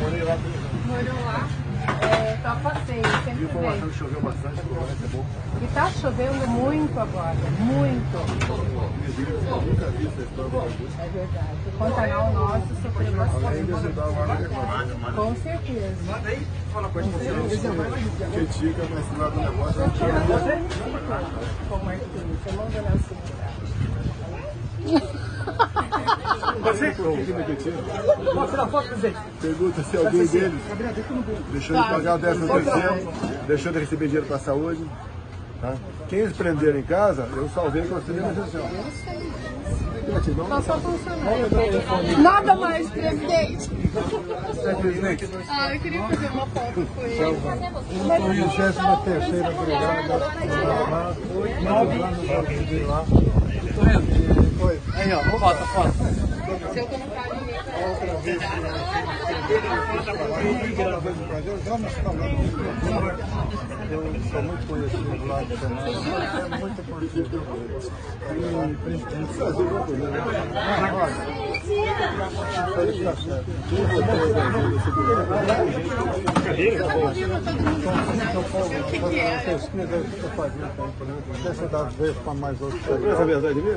morei lá também. Morou lá. É, só passei, Vi sempre informação veio. que choveu bastante, é bom. E tá chovendo muito agora, muito. Eu nunca vi essa história do Augusto. É verdade. O Pantanal nosso sofreu Além de bastante. ajudar o ar reclamar. Com certeza. Critica, mas lá do negócio, Eu tô mandando município com o Marquinhos. Eu mando na segunda. Você? O que me critica? Pergunta se alguém deles deixou de pagar o décimo terceiro, deixou de receber dinheiro para a saúde. Tá? Quem eles prenderam em casa, eu salvei com a. Tá só funcionando. Nada mais, presidente. É, presidente. Ah, eu queria fazer uma foto com ele. Então, 23 brigada, nove anos eu vivi lá. Aí, ó, foto, foto. Se eu colocar ali, Outra vez. Eu sou muito conhecido lá do Senado, é muito conhecido. E presidente fazer uma coisa, né? Imprensa vem atrás de mim?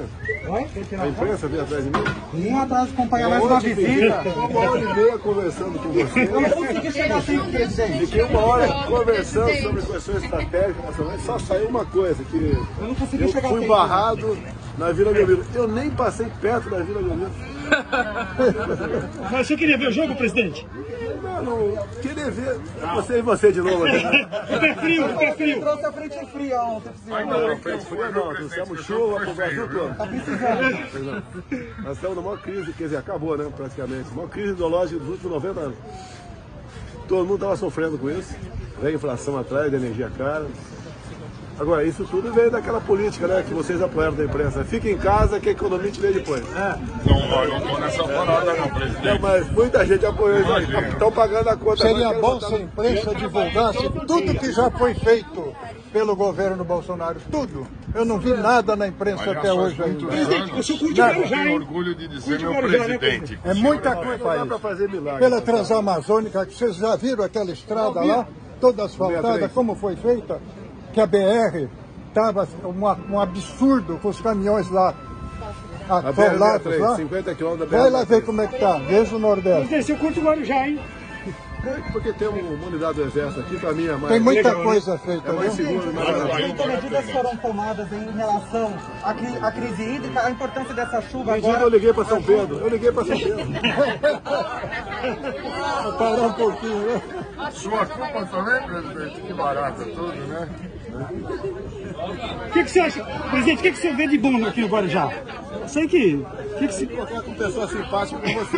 A imprensa vem atrás de mim? Vim atrás acompanhar mais uma visita. Uma hora e meia conversando com você. Eu não consegui chegar sem presidente. Fiquei uma hora conversando sobre questões estratégicas nacionais, só saiu uma coisa, que Eu não consegui eu chegar fui barrado na Vila Belmiro. Eu nem passei perto da Vila Belmiro. Mas você queria ver o jogo, presidente? Não queria ver você e você de novo aqui. né? Pé frio, pé frio. Trouxe a frente fria ontem você. Não, foi frio não, trouxemos chuva pro Brasil todo. Pois não. Nós estamos numa maior crise, quer dizer, acabou, né, praticamente. Maior crise ideológica dos últimos 90 anos. Todo mundo estava sofrendo com isso. Vem inflação atrás, da energia cara. Agora, isso tudo veio daquela política, né, que vocês apoiaram da imprensa. Fica em casa que a economia te vê depois. Não, eu não tô nessa parada não, Não, presidente. mas muita gente apoiou isso. Estão pagando a conta. Seria bom se a imprensa divulgasse tudo que já foi feito pelo governo Bolsonaro. Tudo. Eu não vi nada na imprensa até hoje ainda. anos. Eu sou curte Eu Guarujá, tenho hein? orgulho de dizer meu né, presidente. É muita Não coisa. dá para fazer milagre. Pela Transamazônica, que vocês já viram aquela estrada lá, toda asfaltada, 63. como foi feita? Que a BR estava um absurdo com os caminhões lá A atolados BR-63, lá. 50 quilômetros da Vai lá BR-63. ver como é que tá. Veja o Nordeste. Presidente, eu curto Guarujá, hein? Porque tem uma unidade do exército aqui, para mim é mais, Tem muita Legal, né? coisa feita, é mais seguro. Que medidas foram tomadas em relação à, cri- à crise hídrica, a importância dessa chuva dia agora? eu liguei para São Pedro, eu liguei para São Pedro. Vou parar um pouquinho, né? Sua culpa também, presidente? Que barato tudo, né? O que, que você acha? Presidente, o que, que você vê de bom aqui no Guarujá? Sei que. O que, que você. Qualquer com pessoa simpática como você.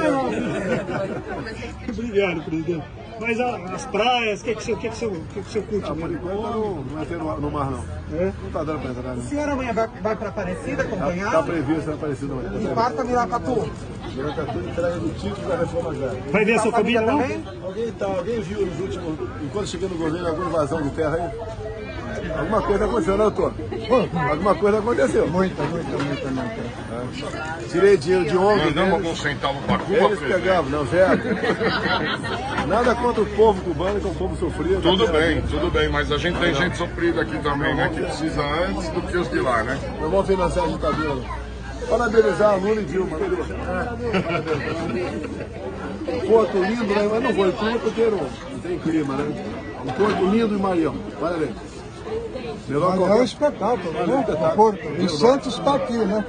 Obrigado, presidente. Mas a- as praias, o que, que, você, o que, que, você, o que, que você curte? Ah, por enquanto não, não vai ter no, no mar não. Não tá dando para entrar O não. senhor amanhã vai, vai para Aparecida Tá, acompanhar? tá previsto, tá parecido não. E quarta Miracatu. Durante a tudo entrega do título da reforma agrária. Vai ver essa família lá? também? Alguém, tá, alguém viu nos últimos, enquanto cheguei no governo, alguma invasão de terra aí? Alguma coisa aconteceu, né, doutor? Alguma coisa aconteceu. Muita, muita, muita, muita. Tirei dinheiro de ONG. Mandamos deles. alguns centavos pra Cuba, Eles pegavam, não, zero. Nada contra o povo cubano, que é um povo sofrido. Tudo bem, tudo bem, mas a gente tem gente sofrida aqui também, né? Que precisa antes do que os de lá, né? Não vão financiar a ditadura. Parabenizar a Lula e Dilma. né? Um porto lindo, né? mas não vou em Cuba porque não, não tem clima, né? Um porto lindo em Marião. Parabéns. Melhor Mas é um qualquer... espetáculo, um né? O Porto. E Santos está aqui, né?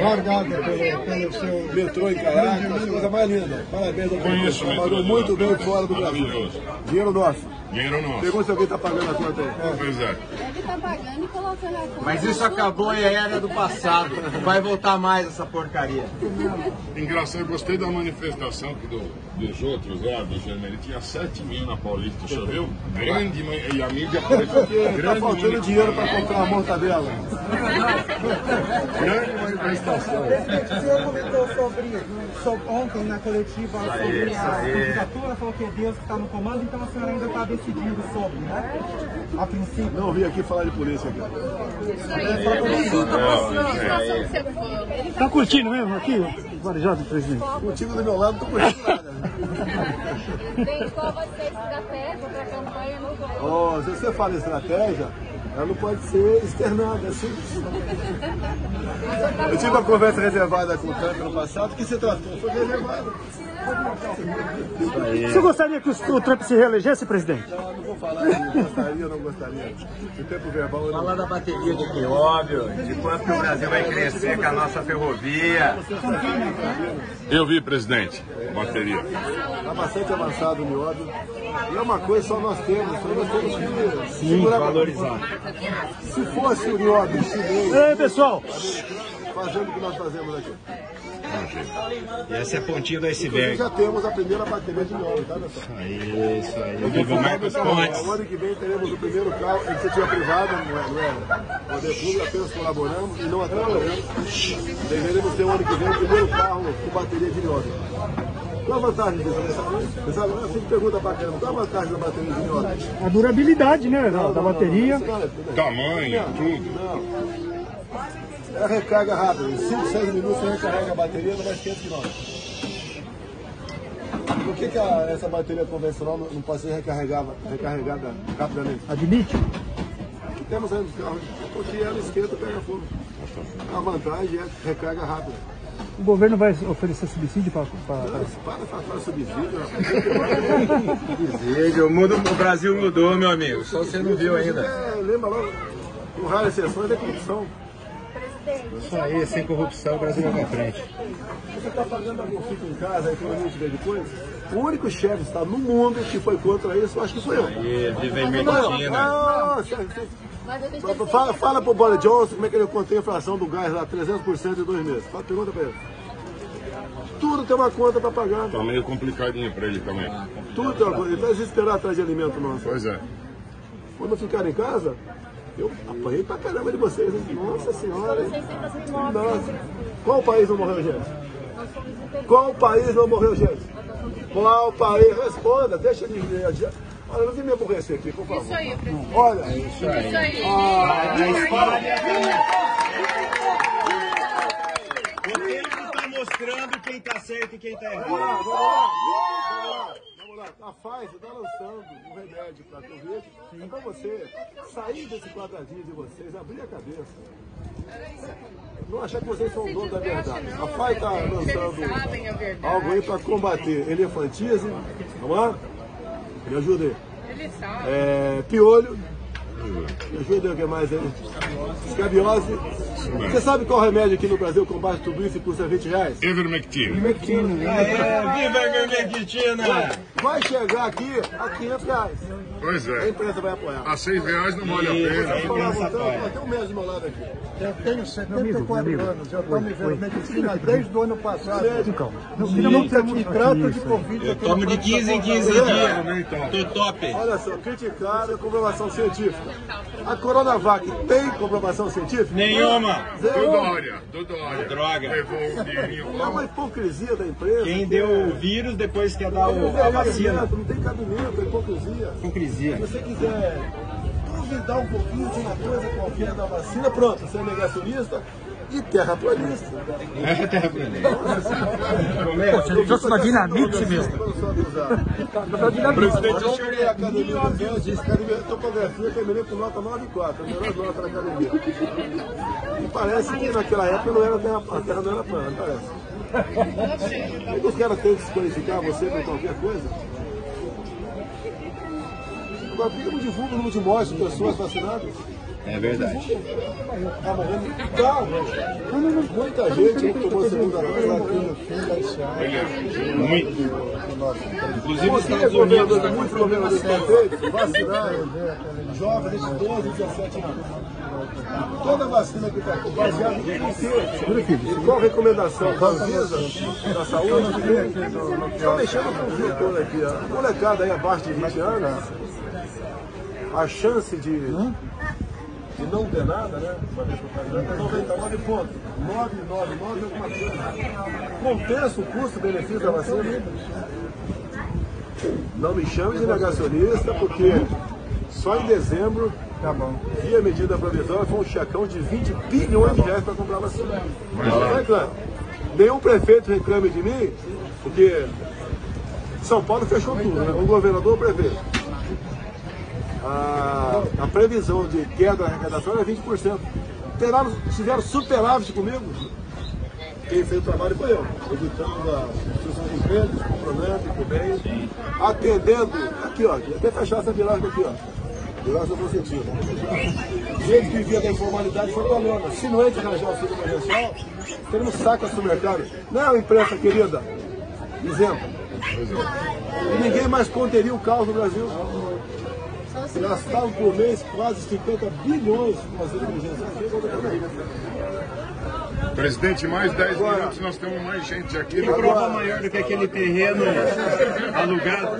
Largado pelo, pelo seu. metrô em Caracas, coisa mais linda. Parabéns ao Conheço Trabalhou muito lá. bem fora do Brasil. Dinheiro nosso. Dinheiro nosso. Pergunta se alguém está pagando a conta aí. Pois é. Deve estar pagando e colocando a conta. Mas isso acabou e era do passado. Não vai voltar mais essa porcaria. Engraçado, eu gostei da manifestação que do, dos outros lá, do Germano. Tinha 7 mil na Paulista, choveu grande, e a mídia Porque está faltando dinheiro para comprar uma mortadela. grande manifestação. Presidente, o senhor comentou sobre, sobre ontem na coletiva sobre a candidatura, falou que é Deus que está no comando, então a senhora ainda está decidindo sobre, né? A princípio. Não vim aqui falar de polícia, cara. Que você for. Ele Tá curtindo mesmo aqui, o Guarujá do presidente? Contigo do meu lado, não tô curtindo nada. Qual vai ser a estratégia para a campanha no governo? Ó, se você fala estratégia, ela não pode ser externada, simples. Eu tive uma conversa reservada com o Trump no passado, que se tratou foi reservada. O senhor gostaria que o, o Trump se reelegesse, presidente? Não, não vou falar gostaria ou não gostaria. Em tempo verbal eu não. Fala da bateria de quióbio, de quanto que o Brasil vai crescer com a nossa ferrovia. Eu vi, presidente, bateria. Está bastante avançado o nióbio. E é uma coisa só nós temos, só nós temos que Sim, valorizar. Se fosse o nióbio chinês, Ei, pessoal! fazendo o que nós fazemos aqui. E essa é a pontinha do iceberg. já temos a primeira bateria de nióbio, tá, pessoal? Isso aí. Eu Viva vou Marcos Pontes. O ano que vem teremos o primeiro carro, iniciativa privada, não é, não é poder público, apenas colaboramos e não atrapalhamos. Deveremos ter o ano que vem o primeiro carro com bateria de nióbio. Qual a vantagem disso? Você sabe? Eu sempre pergunta caramba, qual a vantagem da bateria de nióbio? A durabilidade, né, da, da bateria. Tamanho, tudo. Não. É a recarga rápida. Em 5, 6 minutos você recarrega a bateria no mais 500 km. Por que, que a- essa bateria convencional não, não pode ser recarregada, recarregada rapidamente? Admite? Temos aí nos carros, porque ela esquenta e pega fogo. A vantagem é recarga rápida. O governo vai oferecer subsídio para. Mas para de falar subsídio. Vídeo, o, mundo, o Brasil mudou, meu amigo. Só você não viu ainda. É, lembra logo, com raras exceções é corrupção. Isso aí, sem corrupção, o Brasil vai pra frente. Você está pagando a conflito em casa, a economia te vê depois? O único chefe de Estado no mundo que foi contra isso, eu acho que foi eu. E vive em Não, Fala, fala pro Boris Johnson como é que ele contém a inflação do gás lá, 300% em dois meses. Fala, pergunta pra ele. Tudo tem uma conta pra pagar. Tá meio complicadinho pra ele também. Tudo tem uma conta. Ele tá desesperado atrás de alimento nosso. Pois é. Quando ficaram em casa, eu apanhei pra caramba de vocês. hein? Nossa senhora. hein? 600 mortes. Nossa. Qual país não morreu, gente? Qual país não morreu, gente? Qual país? Responda, deixa de. Olha, não vem me aborrecer aqui, por favor. Isso aí, presidente. Olha, Isso aí. O tempo tá mostrando quem tá certo e quem tá errado. Vamos lá, vamos lá. A Pfizer está lançando um remédio para Covid. É para você sair desse quadradinho de vocês, abrir a cabeça. Não achar que vocês são donos da verdade. A Pfizer está lançando algo aí para combater elefantíase. Vamos lá? Me ajuda aí. É, piolho. Me ajuda aí o que mais aí? Escabiose. Você sabe qual remédio aqui no Brasil combate tudo isso e custa 20 reais? Ivermectina. É, viva a Medicina! Vai chegar aqui a 500 reais. Pois A é. empresa vai apoiar. A seis reais não vale a pena. Falar, então, tem um mês do meu lado aqui. Eu tenho 74 anos, eu estou me vendo medicina desde o ano passado. Não, Nunca tive trato de Covid Eu tomo de 15 em 15 dias. Tô top. Olha só, criticaram a comprovação científica. A Coronavac tem comprovação científica? Nenhuma. Zero. Dória, do Dória. Droga. Levou o dinheirinho É uma hipocrisia da empresa. Quem que deu é- o vírus depois quer dar a vacina. não tem cabimento, é hipocrisia. Hipocrisia. Se você quiser duvidar um pouquinho de uma coisa qualquer da vacina, pronto, você é negacionista e terraplanista. É, terraplanista. Você trouxe uma dinamite, meu. Presidente, eu cheguei à academia dos anjos, academia topografia, terminei com nota 9,4, a melhor nota da academia. E parece que naquela época não era terra, a terra não era plana, não parece. Aí os caras têm que desqualificar você por qualquer coisa. Agora, por que não divulga o número de mortes de pessoas vacinadas? É verdade. Tá morrendo? Tá, Muita gente aí que tomou a segunda dose lá. Muito. Inclusive Você, Estados governador, Unidos. muitos governadores prefeitos vacinaram jovens de 12 a 17 anos. Toda vacina que está aqui, baseada em? E qual a recomendação da Anvisa, da saúde? Estão mexendo com o doutor aqui. ó. A molecada aí abaixo de 20 anos, a chance de, de não ter nada, né? Uma vez que eu falei, é 99 pontos. 999 alguma coisa. Compensa o custo-benefício da vacina? Não me chame de negacionista, porque só em dezembro, Tá bom. via medida provisória, foi um checão de 20 bilhões de reais para comprar vacina. É claro, nenhum prefeito reclame de mim, porque São Paulo fechou tudo, né? O governador prevê. A, a previsão de queda da arrecadação era 20%. Teraram, tiveram superávit comigo. Quem fez o trabalho foi eu, editando a instituição de empregos, comprovando, Cubem, atendendo, aqui ó, até fechar essa viragem aqui ó, do bom sentido. Gente que vivia da informalidade foi pra lona. Se não é de arranjar o auxílio emergencial, teremos sacas no mercado. Não é imprensa querida, exemplo. E ninguém mais conteria o caos no Brasil. Gastavam por mês quase 50 bilhões com emergencial. Presidente, mais 10 minutos nós temos mais gente aqui. Que prova maior do que aquele terreno alugado.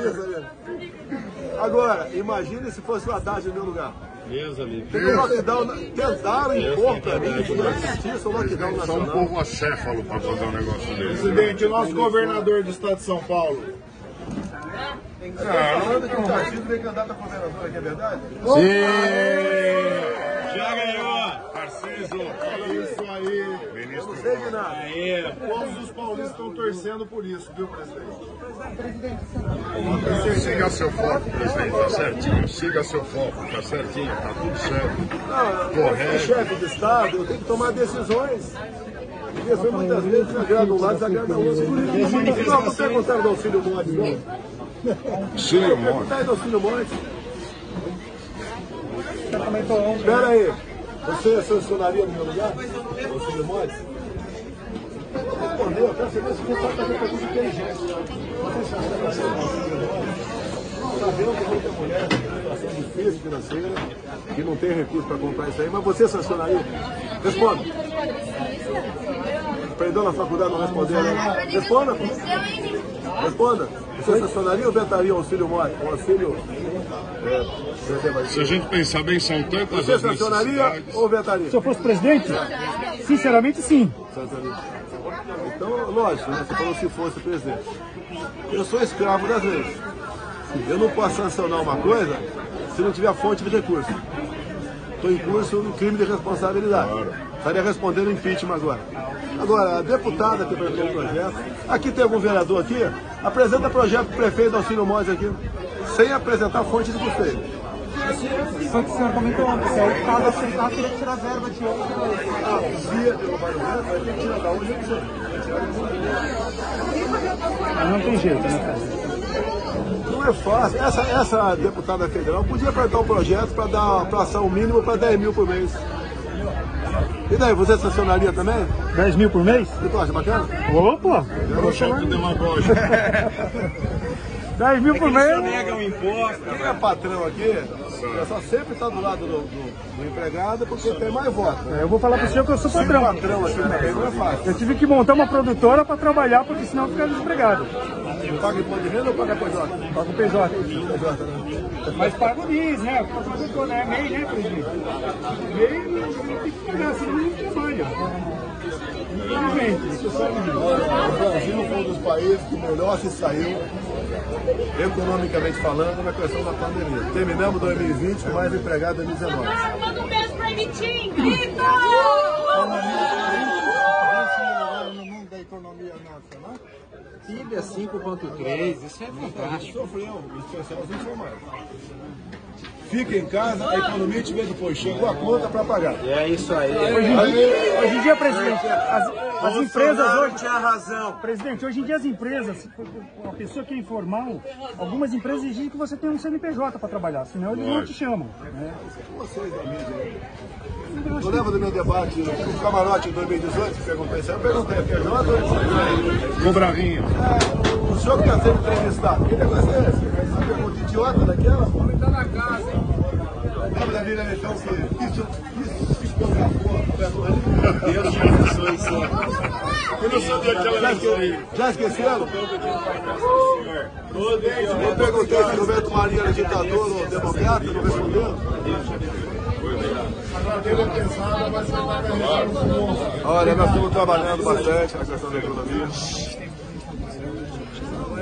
Agora, imagine se fosse o Haddad no meu lugar. Deus, amigo. Teve um lockdown, tentaram impor para mim, na justiça, o lockdown Só um povo acéfalo para fazer um negócio desse. Presidente, o nosso governador do estado de São Paulo. Ah, falando que o partido vem candidato a governador aqui, é verdade? Já ganhou! Tarciso, Isso aí. ministro. Não sei de nada. Aí, todos os paulistas estão torcendo por isso, viu, presidente? Siga seu foco, presidente, tá certinho. Siga seu foco, tá certinho, tá tudo certo. Não, eu sou chefe de Estado, eu tenho que tomar decisões. Decisões muitas vezes agrada um lado, desagrada o outro. Não, não perguntaram do auxílio Montes, não? Sílio Monte. Perguntaram do auxílio Montes. Espera aí, você sancionaria no meu lugar? O auxílio Montes? Respondeu, eu quero saber se você está fazendo pergunta inteligente. Você sancionaria o auxílio Montes? Sabendo que muita mulher tem uma situação difícil financeira, que não tem recurso para comprar isso aí, mas você sancionaria? Responda. Aprendeu na faculdade não responder, né? Responda. Responda. Você sancionaria ou vetaria o auxílio morte? O auxílio. É, Se a gente pensar bem, são tantas você sancionaria ou vetaria? Se eu fosse presidente, sinceramente sim. Então, lógico, né? Você falou se fosse presidente. Eu sou escravo das leis. Eu não posso sancionar uma coisa se não tiver fonte de recurso. Estou em curso no crime de responsabilidade. Estaria respondendo impeachment agora. Agora, a deputada que apresentou o projeto, aqui tem algum vereador aqui, apresenta projeto para o prefeito Auxílio Mós aqui, sem apresentar fonte de custeio. O que o senhor comentou ontem, se aí caso aceitar, teria que tirar verba de outro. Ah, via pelo do vai ter que tirar da onde eu não tem jeito, né, cara? Não é fácil. Essa, essa deputada federal podia apresentar um projeto para dar para ação mínimo para 10 mil por mês. E daí, você sancionaria também? 10 mil por mês? Você acha bacana? Opa! Projeto demagógico. 10 mil por mês? Nega o imposto. Quem é patrão aqui, é só sempre está do lado do, do- do empregado porque tem mais votos. Né? Eu vou falar pro senhor que eu sou patrão. patrão aqui também não é fácil. Eu tive que montar uma produtora para trabalhar, porque senão eu ficava desempregado. Paga imposto de renda ou paga PJ? Pago PJ. PJ, né? Mas pago NIS, né? Pago produtor, né? MEI, né, presidente? MEI tem que pagar, senão não trabalha. Infelizmente, isso é só O Brasil foi um dos países que melhor se saiu, economicamente falando, na questão da pandemia. Terminamos 2020 com mais empregados em 2019. Manda um beijo pra Vitinho. Vitor! no mundo da economia nacional. É 5,3, isso é fantástico. Sofreu, em especial os informais. Fica em casa, a economia te vê depois. Chegou a conta para pagar. É isso aí. Hoje em dia, hoje em dia, presidente, as, as empresas hoje. tinha razão. Presidente, hoje em dia as empresas, a pessoa que é informal, algumas empresas exigem que você tenha um CNPJ para trabalhar, senão eles não te chamam. né? Vocês da mídia aí. Eu lembro do meu debate no camarote em 2018, que perguntei isso. Eu perguntei, é PJ ou é Com bravinho. O senhor que está sendo entrevistado, que negócio é esse? Uma pergunta idiota daquela? O homem está na casa, hein? Lembra da minha eleição que isso, isso se ali? Deus te abençoe, senhor. Eu não sabia que ela Já, esque- já esqueceram? Eu perguntei se o Roberto Marinho era ditador ou democrata, não responderam? Olha, nós estamos trabalhando bastante na questão da economia.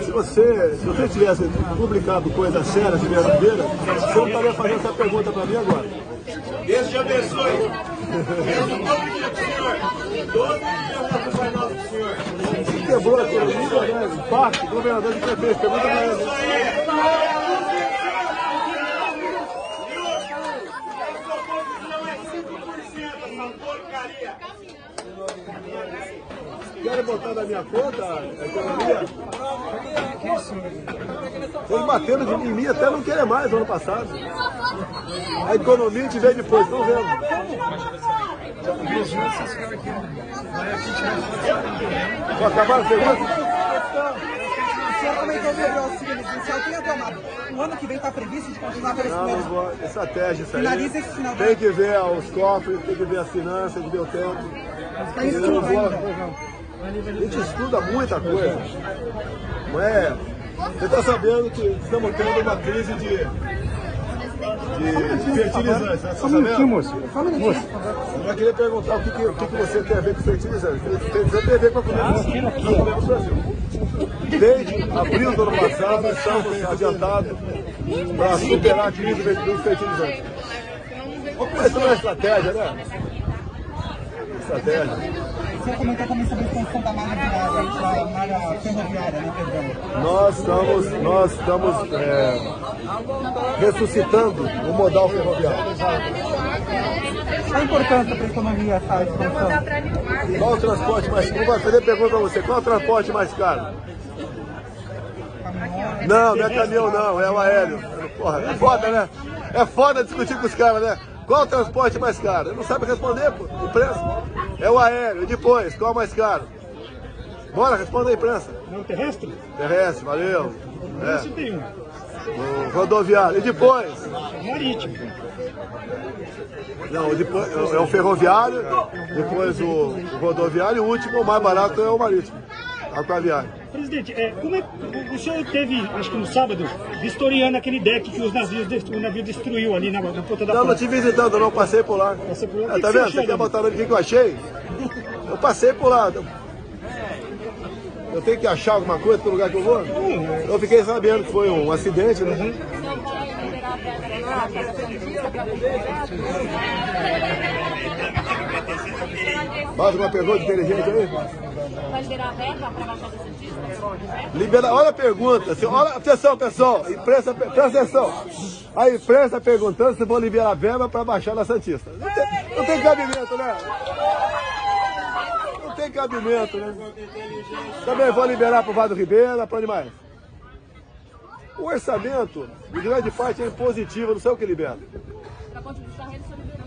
Se você, se você tivesse publicado coisas sérias e verdadeiras, você não estaria fazendo essa pergunta para mim agora. Deus te abençoe. Deus todo dia pro senhor. Todo dia Pai nosso pro senhor. quebrou a economia, né? Governador de prefeito, pergunta ele. Botar na minha conta a economia? Vocês bateram de em mim até não querer mais no ano passado. A economia a gente vê depois, estão vendo. Acabar a pergunta? O senhor comentou sobre o auxílio emergencial. Quem é tomado? O ano que vem está previsto de continuar esse Não, não primeiro. vou. Estratégia isso aí. Finaliza esse final Tem que ver os cofres, tem que ver as finanças, tem que ver o tempo. Está Eu estudo não ainda. A gente estuda muita coisa. Não é? Você está sabendo que estamos tendo uma crise de, de fertilizantes. Você está Só um minutinho, moço. Moço, Eu já queria perguntar o que, que, o que, que você tem a ver com fertilizante. Fertilizante tem a ver com a comida do Brasil. Desde abril do ano passado, estamos adiantados para superar a crise dos fertilizantes. Mas é estratégia, né? Estratégia. Senhor comentou também sobre a expansão da malha viária, da malha ferroviária, né, perdão. Nós estamos, nós estamos é, ressuscitando o modal ferroviário. Qual a importância para a economia essa expansão? Qual o transporte mais caro? Vou fazer pergunta para você. Qual o transporte mais caro? Não, não é caminhão não, é o aéreo. Porra, é foda, né? É foda discutir com os caras, né? Qual o transporte mais caro? Ele não sabe responder, pô, imprensa. É o aéreo. E depois, qual é o mais caro? Bora, responda aí, imprensa. não terrestre? Terrestre, valeu. Isso É, tem um. o rodoviário. E depois? Marítimo. Não, depois, é é o ferroviário, depois o, o rodoviário e o último, o mais barato, é o marítimo, aquaviário. Presidente, é, como é, o- o senhor teve, acho que no sábado, vistoriando aquele deck que os navios, o navio destruiu ali na, na ponta da Não, não praia. te visitando, não, passei por lá. Passei por lá. É, que tá que vendo? Você quer botar no que que eu achei? Eu passei por lá. Eu tenho que achar alguma coisa pro lugar que eu vou? Eu fiquei sabendo que foi um acidente, né? Mais uma pergunta inteligente aí? Vai liberar a verba para a Baixada Santista? Libera... Olha a pergunta. Se- Olha... Atenção, pessoal. Imprensa... Presta atenção. A imprensa perguntando se vão liberar verba para baixar na Santista. Não tem... não tem cabimento, né? Não tem cabimento, né? Também vão liberar para o Vado Ribeira, para onde mais? O orçamento, de grande parte, é impositivo, não sei o que libera. Para Ponte dos Carreiros, só liberou.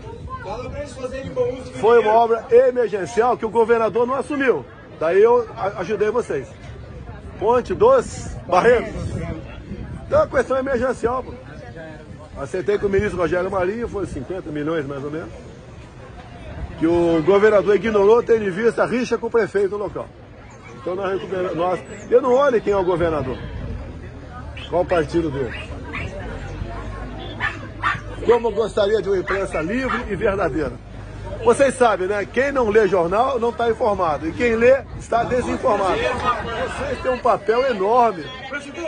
Foi uma obra emergencial que o governador não assumiu. Daí eu ajudei vocês. Ponte dos Barreiros. Então é uma questão emergencial. Pô. Aceitei com o ministro Rogério Marinho, foi 50 milhões mais ou menos. Que o governador ignorou, tendo em vista a rixa com o prefeito local. Então nós recuperamos. Nós, eu não olho quem é o governador. Qual o partido dele. Como eu gostaria de uma imprensa livre e verdadeira. Vocês sabem, né? Quem não lê jornal não está informado. E quem lê está desinformado. Vocês têm um papel enorme,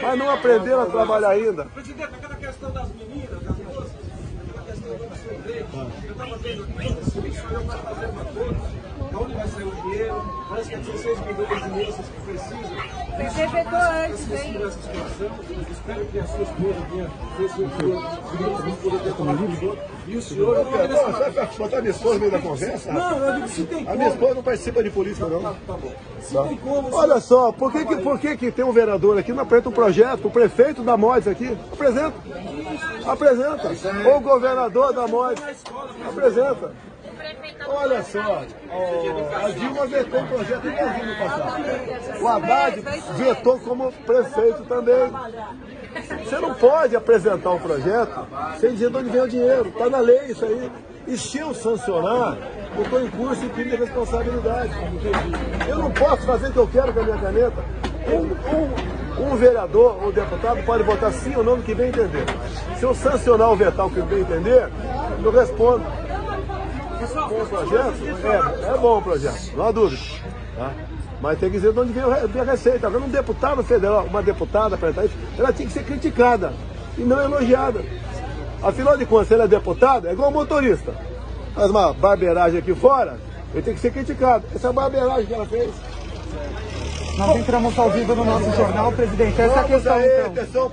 mas não aprenderam a trabalhar ainda. Presidente, aquela questão das meninas, das moças, aquela questão do seu eu estava vendo aqui, o senhor vai fazer uma conta, de onde vai sair o dinheiro, parece que é 16 milhões de moças que precisam. Você vetou antes, hein? Espero que a sua esposa tenha feito o que eu poder cuidado. E o senhor, Você vai botar minha esposa no meio da conversa? Não, eu digo, se tem A como. minha esposa não participa de política, não. Tá bom. Se tem como, Olha só, por que, que, por que, que tem um vereador aqui, não apresenta um projeto, o prefeito da MODES aqui, apresenta. Apresenta. Ou o governador da MODES, apresenta. Olha só, a Dilma vetou um projeto igualzinho no passado. O Haddad vetou como prefeito também. Você não pode apresentar um projeto sem dizer de onde vem o dinheiro. Está na lei isso aí. E se eu sancionar, eu estou em curso e crime de responsabilidade. Eu não posso fazer o que eu quero com a minha caneta. Um, um- um vereador ou deputado pode votar sim ou não no que bem entender. Se eu sancionar ou vetar o que bem entender, eu respondo. Bom o projeto? É, é bom o projeto, não há dúvida. tá? Mas tem que dizer de onde vem o re- vem a receita. Agora, um deputado federal, uma deputada, para isso, ela tinha que ser criticada e não elogiada. Afinal de contas, se ela é deputada, é igual motorista. Faz uma barbeiragem aqui fora, ele tem que ser criticado. Essa barbeiragem que ela fez. Nós entramos ao vivo no nosso jornal, presidente. Essa é a questão, aí, então. atenção,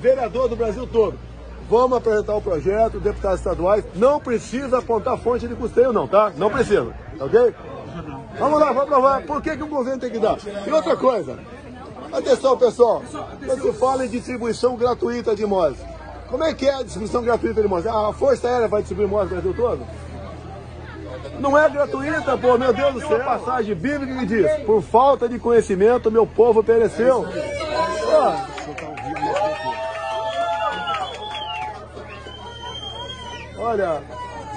vereador do Brasil todo. Vamos apresentar o projeto, deputados estaduais. Não precisa apontar fonte de custeio, não, tá? Não precisa, tá ok? Vamos lá, vamos provar. Por que, que o governo tem que dar? E outra coisa, atenção pessoal, quando se fala em distribuição gratuita de imóveis, como é que é a distribuição gratuita de imóveis? A Força Aérea vai distribuir imóveis no Brasil todo? Não é gratuita, pô, meu Deus do céu. Uma passagem bíblica que diz: por falta de conhecimento, meu povo pereceu. Pô, Olha,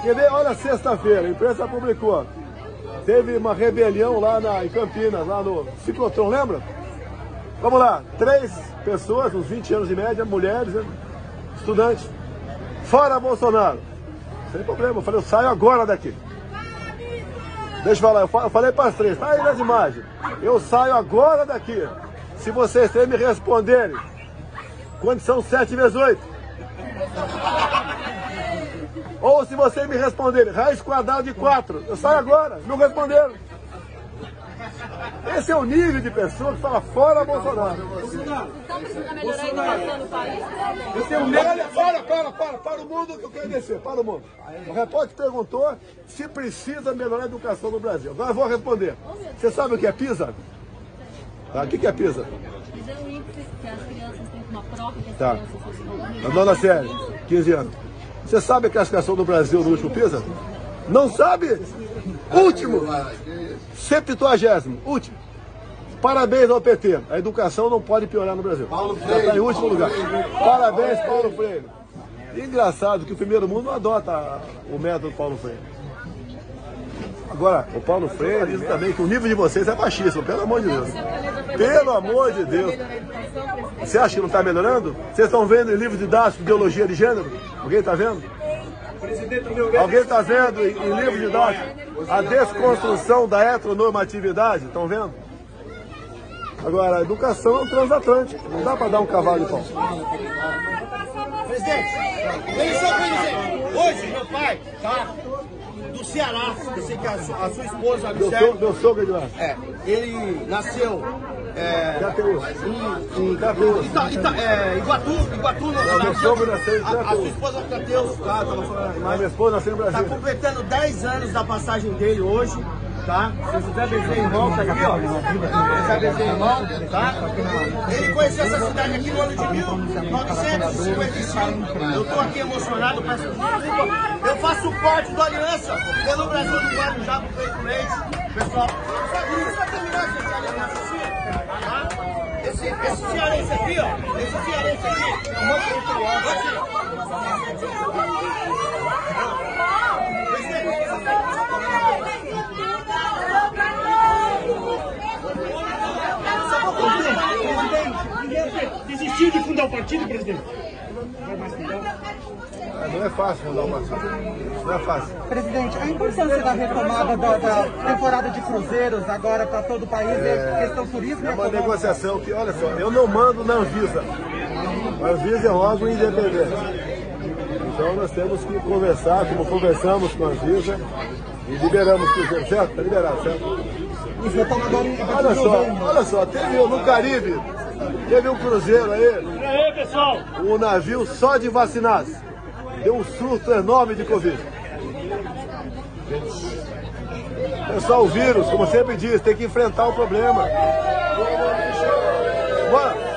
quer ver? Olha, sexta-feira, a imprensa publicou. Teve uma rebelião lá na, em Campinas, lá no Ciclotron, lembra? Vamos lá, três pessoas, uns 20 anos de média, mulheres, né? estudantes. Fora Bolsonaro. Sem problema, eu falei, eu saio agora daqui. Deixa eu falar, eu fa- eu falei para as três, tá aí nas imagens. Eu saio agora daqui. Se vocês três me responderem, condição 7 vezes 8. Ou se vocês me responderem, raiz quadrada de 4, eu saio agora. Não responderam. Esse é o nível de pessoa que fala fora Bolsonaro. Então precisa melhorar a educação no país? Esse é o nível. Olha, para, para, para, para o mundo que eu quero descer, para o mundo. O repórter perguntou se precisa melhorar a educação no Brasil. Agora eu vou responder. Você sabe o que é PISA? Tá, o que que é PISA? Mas é o índice que as crianças têm uma prova que as Tá. crianças. Na nona série, 15 anos. Você sabe a classificação do Brasil no último PISA? Não sabe? Último. Septuagésimo. Último. Parabéns ao PT. A educação não pode piorar no Brasil. Já está em último lugar. Parabéns, Paulo Freire. Engraçado que o primeiro mundo não adota o método Paulo Freire. Agora, o Paulo Freire diz também que o nível de vocês é baixíssimo, pelo amor de Deus. Pelo amor de Deus. Você acha que não está melhorando? Vocês estão vendo em livro didático ideologia de gênero? Alguém está vendo? Alguém está vendo em, em livro didático a desconstrução da heteronormatividade? Estão vendo? Agora, a educação é um transatlântico. Não dá para dar um cavalo de pau. Presidente, deixa eu dizer. Hoje, meu pai, tá? Do Ceará, eu sei que a, su- a sua esposa, a Meu, Michelle, meu sogro é de lá. é, ele nasceu é, em, em Crateús. Ita, Ita, é, Iguatu, Iguatu, no, em a, a sua esposa Crateus, tá? Tava falando, A minha esposa nasceu no Tá Brasil. completando 10 anos da passagem dele hoje, tá? Seu José Bezerra tá aqui, ó. José Bezerra Irmão, tá? Ele conheceu essa cidade aqui no ano de 1955. Eu tô aqui emocionado, peço desculpa. Eu faço parte do Aliança pelo Brasil do Guarujá pro Peito Leite. Pessoal, só só terminar esse aliança assim? Esse, esse cearense aqui, ó. Esse cearense aqui, é. Desistiu de fundar o partido, presidente? Não é fácil mudar uma partido. Não é fácil. Presidente, a importância da retomada da, da temporada de cruzeiros agora para todo o país é questão turismo É uma econômica. negociação que, olha só, eu não mando na Anvisa. A Anvisa é um órgão independente. Então nós temos que conversar, como conversamos com a Anvisa, e liberamos o Cruzeiro, certo? Está liberado, certo? Olha só, olha só, teve no Caribe, teve um cruzeiro aí, E aí, pessoal? um navio só de vacinados. Deu um surto enorme de Covid. Pessoal, o vírus, como sempre diz, tem que enfrentar o problema. Bora.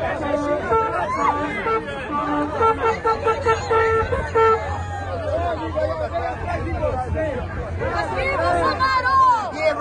¡Viva Bolsonaro! ¡Viva